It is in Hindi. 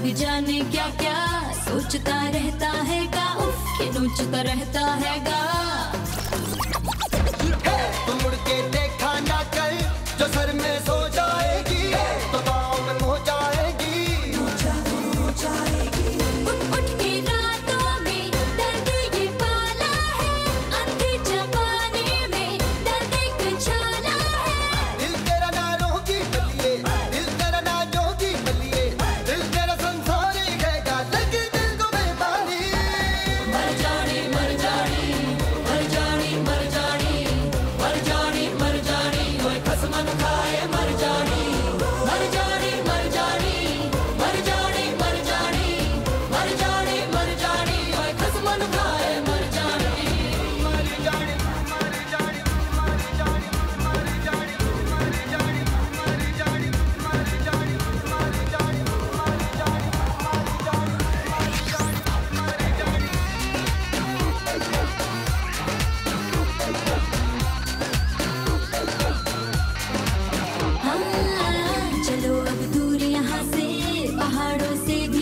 रब जाने क्या क्या सोचता रहता है का उफ के नोचता रहता है गा। TV.